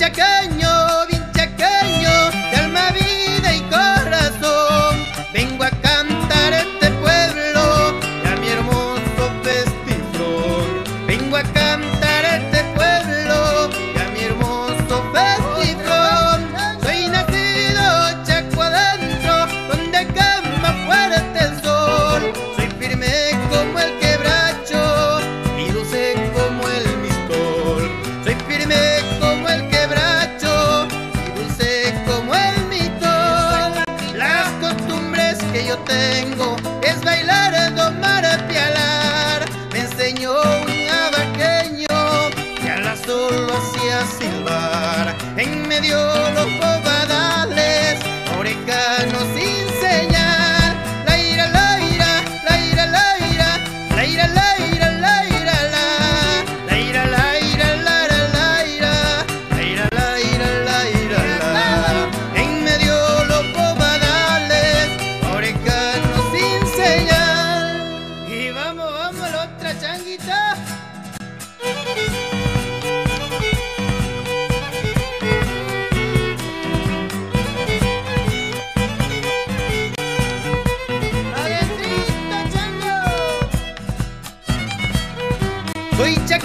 chacal. yo tengo es bailar, domar, pialar. Me enseñó un abaqueño que a la solo hacía silbar en medio Fui-te